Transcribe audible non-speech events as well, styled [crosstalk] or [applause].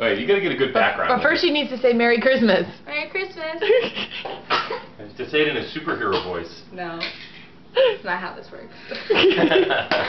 Wait, you gotta get a good background. But first she needs to say Merry Christmas. Merry Christmas. [laughs] to say it in a superhero voice. no. [laughs] That's not how this works. [laughs]